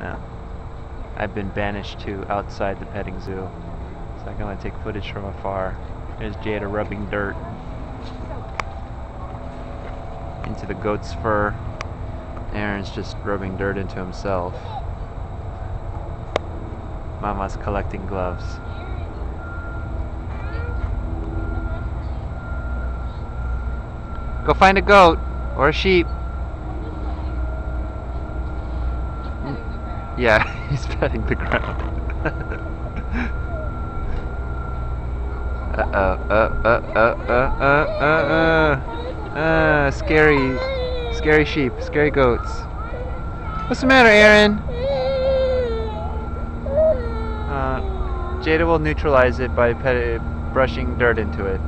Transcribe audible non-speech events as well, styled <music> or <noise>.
Yeah. I've been banished to outside the petting zoo. So I can only take footage from afar. There's Jada rubbing dirt into the goat's fur. Aaron's just rubbing dirt into himself. Mama's collecting gloves. Go find a goat or a sheep. Yeah, <laughs> he's petting the ground. uh oh, uh, uh, uh, uh, uh, uh, uh, scary, scary sheep, scary goats. What's the matter, Aaron? Uh, Jada will neutralize it by brushing dirt into it.